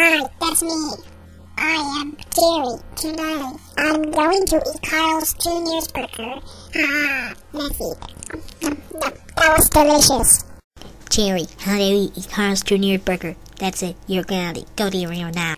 Hi, that's me. I am Cherrie. Today, I'm going to eat Carl's Jr.'s burger. Ah, let's eat. That was delicious. Cherrie, how do you eat Carl's Jr. burger? That's it. You're gonna go to your room now.